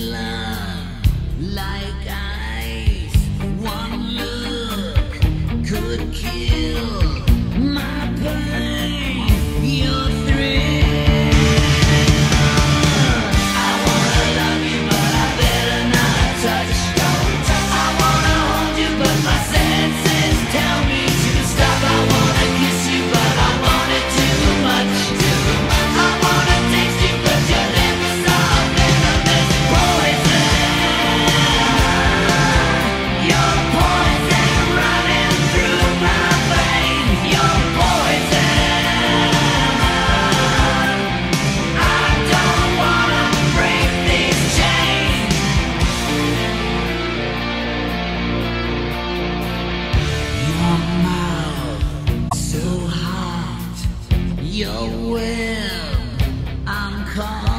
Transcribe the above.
my. come.